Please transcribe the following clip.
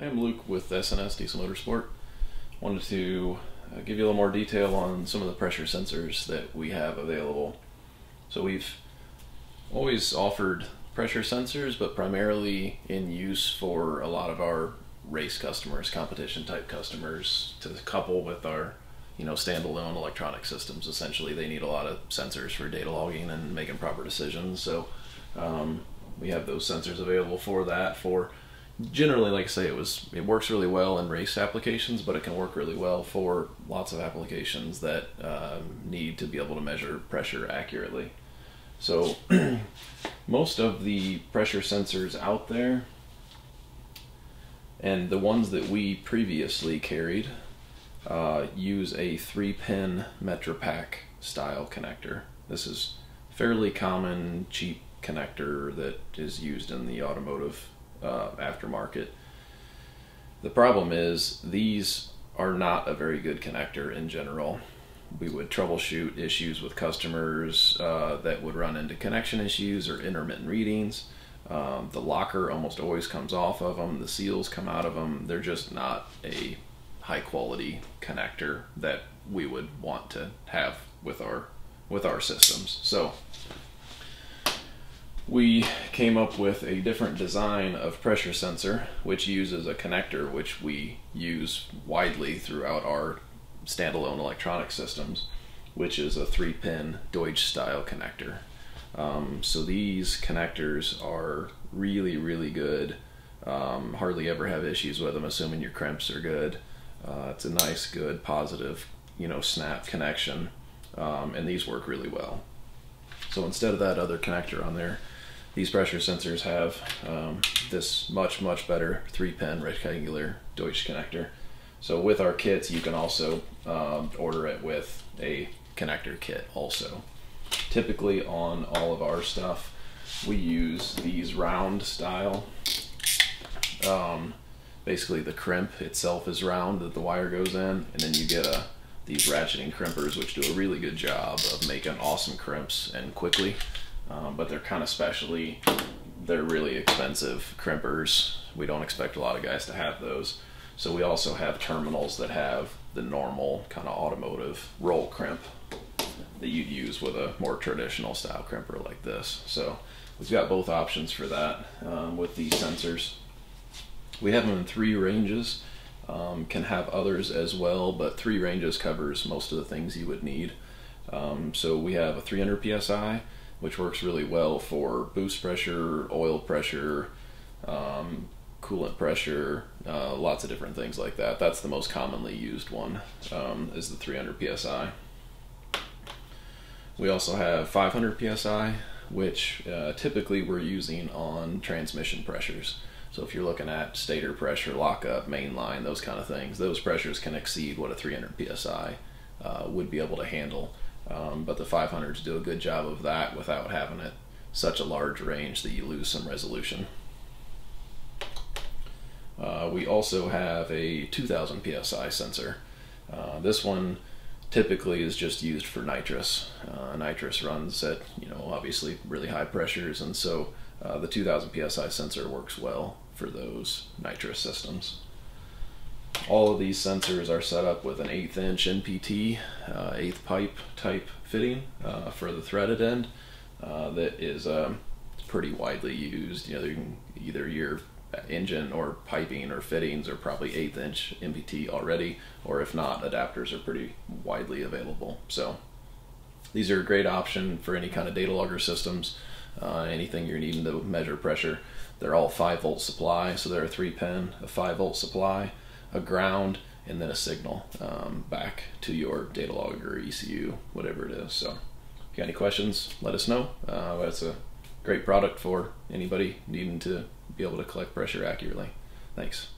I am Luke with S&S Diesel Motorsport. Wanted to uh, give you a little more detail on some of the pressure sensors that we have available. So we've always offered pressure sensors, but primarily in use for a lot of our race customers, competition type customers, to couple with our you know standalone electronic systems. Essentially, they need a lot of sensors for data logging and making proper decisions. So um, we have those sensors available for that for generally, like I say, it was it works really well in race applications, but it can work really well for lots of applications that um, need to be able to measure pressure accurately. So most of the pressure sensors out there, and the ones that we previously carried, uh, use a three-pin Metri-Pack style connector. This is fairly common, cheap connector that is used in the automotive uh, aftermarket. The problem is these are not a very good connector in general. We would troubleshoot issues with customers uh, that would run into connection issues or intermittent readings. Um, the locker almost always comes off of them. The seals come out of them. They're just not a high quality connector that we would want to have with our with our systems. So we came up with a different design of pressure sensor, which uses a connector which we use widely throughout our standalone electronic systems, which is a three pin Deutsch style connector. Um, so these connectors are really, really good. Um, hardly ever have issues with them, assuming your crimps are good. Uh, it's a nice, good, positive, you know, snap connection, um, and these work really well. So instead of that other connector on there, these pressure sensors have um, this much, much better three pin rectangular Deutsch connector. So with our kits, you can also um, order it with a connector kit also. Typically on all of our stuff, we use these round style. Um, basically the crimp itself is round that the wire goes in, and then you get a these ratcheting crimpers which do a really good job of making awesome crimps and quickly um, but they're kind of specially, they're really expensive crimpers. We don't expect a lot of guys to have those. So we also have terminals that have the normal kind of automotive roll crimp that you'd use with a more traditional style crimper like this. So we've got both options for that um, with these sensors. We have them in three ranges. Um, can have others as well, but three ranges covers most of the things you would need. Um, so we have a 300 psi, which works really well for boost pressure, oil pressure, um, coolant pressure, uh, lots of different things like that. That's the most commonly used one, um, is the 300 psi. We also have 500 psi, which uh, typically we're using on transmission pressures. So if you're looking at stator pressure, lockup, mainline, those kind of things, those pressures can exceed what a 300 psi uh, would be able to handle. Um, but the 500s do a good job of that without having it such a large range that you lose some resolution. Uh, we also have a 2000 psi sensor. Uh, this one typically is just used for nitrous. Uh, nitrous runs at you know obviously really high pressures, and so uh, the 2000 psi sensor works well for those nitrous systems. All of these sensors are set up with an eighth inch NPT, uh, eighth pipe type fitting uh, for the threaded end uh, that is um, pretty widely used. You know, you can, either your engine or piping or fittings are probably eighth inch NPT already, or if not, adapters are pretty widely available. So these are a great option for any kind of data logger systems, uh, anything you're needing to measure pressure. They're all 5 volt supply, so they're a 3 pin, a 5 volt supply a ground, and then a signal um, back to your data logger, ECU, whatever it is. So if you got any questions, let us know. Uh, that's a great product for anybody needing to be able to collect pressure accurately. Thanks.